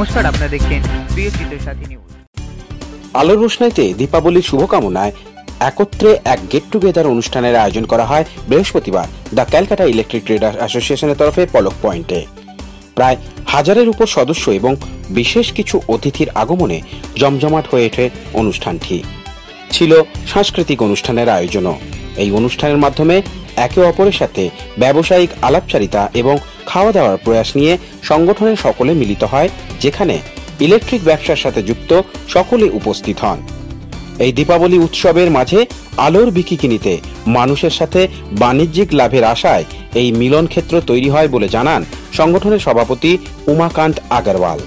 আপনারা দেখছেন প্রিয় চিত্র সাথী নিউজ আলোর রোশনাইতে দীপাবলির শুভকামনায় একত্রে এক গেট টুগেদার অনুষ্ঠানের আয়োজন করা হয় বৃহস্পতিবার দ্য ক্যালকাটা ইলেকট্রিক ট্রেডার অ্যাসোসিয়েশনের তরফে পলক পয়েন্টে। প্রায় হাজারের উপর সদস্য এবং বিশেষ কিছু অতিথির আগমনে জমজমাট হয়ে ওঠে অনুষ্ঠানটি। ছিল সাংস্কৃতিক অনুষ্ঠানের আয়োজনও। এই অনুষ্ঠানের মাধ্যমে একে অপরের সাথে ব্যবসায়িক আলাপচারিতা এবং খাওয়া দাওয়ার প্রয়াস নিয়ে সংগঠনের সকলে মিলিত হয়, যেখানে ইলেকট্রিক ব্যবসার সাথে যুক্ত সকলে উপস্থিত হন। এই দীপাবলি উৎসবের মাঝে আলোর বিকিকিনিতে মানুষের সাথে বাণিজ্যিক লাভের আশায় এই মিলন ক্ষেত্র তৈরি হয় বলে জানান সংগঠনের সভাপতি উমাকান্ত আগরওয়াল।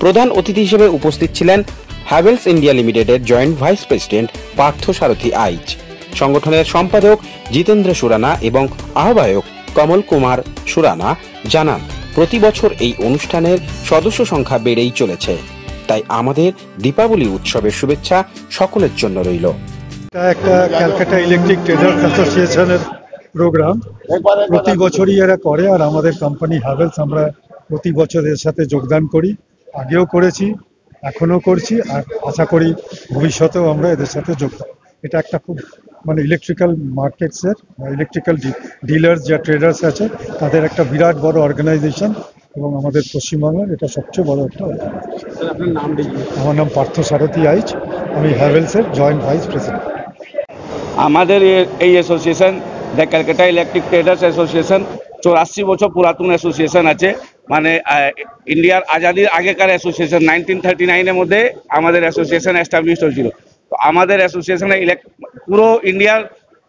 প্রধান অতিথি হিসেবে উপস্থিত ছিলেন হ্যাভেলস ইন্ডিয়া লিমিটেডের joint vice president Partha Sarathi Aich, সংগঠনের সম্পাদক জিতেন্দ্র সুরানা এবং আহ্বায়ক কমল কুমার সুরানা জানান, প্রতি বছর এই অনুষ্ঠানের সদস্য সংখ্যা বেড়েই চলেছে। তাই আমাদের দীপাবলি উৎসবের শুভেচ্ছা সকলের জন্য রইল। একটা ক্যালকাটা ইলেকট্রিক ট্রেডার্স অ্যাসোসিয়েশনের প্রোগ্রাম। প্রতি বছরই এরা করে আর আমাদের কোম্পানি হ্যাভেলস আমরা প্রতি বছর এর সাথে যোগদান করি। আগেও করেছি এখনও করছি আর আশা করি ভবিষ্যতেও আমরা এদের সাথে যোগদান এটা একটা খুব মানে ইলেকট্রিক্যাল মার্কেটসের ইলেকট্রিক্যাল ডিলার্স যা ট্রেডার্স আছে তাদের একটা বিরাট বড় অর্গানাইজেশন এবং আমাদের পশ্চিমবাংলার এটা সবচেয়ে বড় একটা আমার নাম পার্থ সারথী আইচ আমি হ্যাভেলসের জয়েন্ট ভাইস প্রেসিডেন্ট আমাদের এই association the Calcutta electric traders association চৌরাশি বছর পুরাতন অ্যাসোসিয়েশন আছে। মানে ইন্ডিয়ার আজাদির আগেকার অ্যাসোসিয়েশন নাইনটিন থার্টি নাইনের মধ্যে আমাদের অ্যাসোসিয়েশন এস্টাবলিশ হয়েছিল। তো আমাদের অ্যাসোসিয়েশনে পুরো ইন্ডিয়ার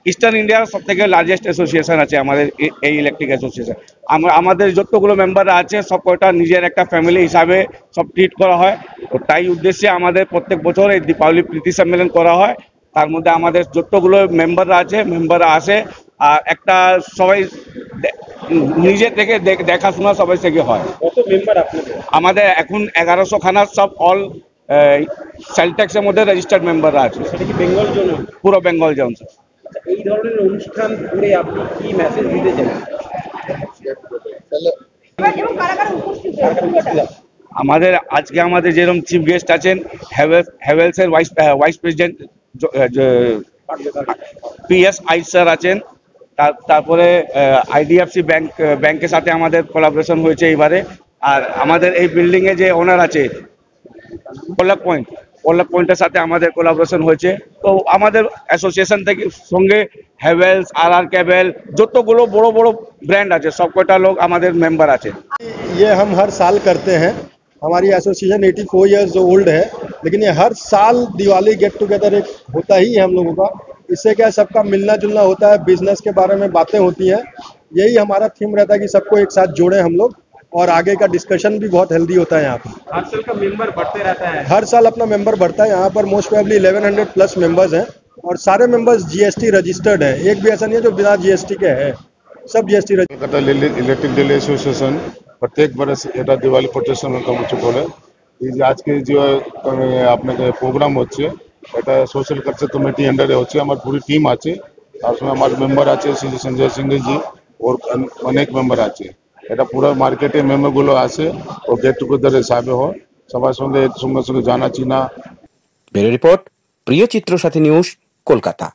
ইস্টার্ন ইন্ডিয়ার সব থেকে লার্জেস্ট অ্যাসোসিয়েশন আছে আমাদের এই ইলেকট্রিক অ্যাসোসিয়েশন আমরা আমাদের যতগুলো মেম্বাররা আছে সব কয়টা নিজের একটা ফ্যামিলি হিসাবে সব ট্রিট করা হয়। তো তাই উদ্দেশ্যে আমাদের প্রত্যেক বছর এই দীপাবলি প্রীতি সম্মেলন করা হয়। তার মধ্যে আমাদের যতগুলো মেম্বাররা আছে মেম্বাররা আসে আর একটা সবাই নিজে থেকে দেখাশোনা সবাই থেকে হয়। মেম্বার আমাদের এখন এগারোশো খানা সব অল সেলটেক্সের মধ্যে রেজিস্টার্ড মেম্বাররা আছে। সেটা কি বেঙ্গল জন্য পুরো বেঙ্গল জোন আচ্ছা, এই ধরনের অনুষ্ঠান করে আপনি কি মেসেজ দিতে চান? আমাদের আজকে আমাদের যেরকম চিফ গেস্ট আছেন Havells হ্যাভেলসের vice vice president P S I sir আছেন। তার- তারপরে আইডিএফসি ব্যাংক ব্যাংকের সাথে আমাদের কোলাবোরেশন হয়েছে এবারে আর আমাদের এই বিল্ডিং এ যে ওনার আছে পল্লব পয়েন্ট পল্লব পয়েন্টের সাথে আমাদের কোলাবোরেশন হয়েছে তো আমাদের অ্যাসোসিয়েশন থেকে সঙ্গে হ্যাভেলস আর আর ক্যাবেল যতগুলো বড় বড় ব্র্যান্ড আছে সব কয়টা লোক আমাদের মেম্বার আছে ये हम हर साल करते हैं हमारी एसोसिएशन 84 इयर्स ओल्ड है लेकिन ये हर साल दिवाली गेट टुगेदर एक होता ही है हम लोगों का इससे क्या है, सबका मिलना जुलना होता है बिजनेस के बारे में बातें होती हैं यही हमारा थीम रहता है कि सबको एक साथ जोड़ें हम लोग और आगे का डिस्कशन भी बहुत हेल्दी होता है यहाँ पर हर साल का मेंबर बढ़ते रहता है हर साल अपना मेंबर बढ़ता है यहाँ पर मोस्ट प्रोबेबली 1100 प्लस मेंबर्स हैं और सारे मेंबर्स जीएसटी रजिस्टर्ड हैं एक भी ऐसा नहीं है जो बिना जीएसटी के है सब GST Kolkata electric daily association প্রত্যেক বরস এটা দিওয়ালি প্রোটেকশন কমিটি করে এই যে আজকে যে মানে আপনাকে প্রোগ্রাম হচ্ছে এটা সোশ্যাল কালচার কমিটি আন্ডারে হচ্ছে আমার পুরি টিম আছে তার সঙ্গে আমার মেম্বার আছে শ্রী সঞ্জয় সিংহ জি ওর অন- অনেক মেম্বার আছে এটা পুরো মার্কেটে মেমোগুলো আছে। ও গেট টুগেদার হিসাবে হয় সবার সঙ্গে সঙ্গে সঙ্গে জানা, চিনা। রিপোর্ট, প্রিয় চিত্র সাথী নিউজ, কলকাতা।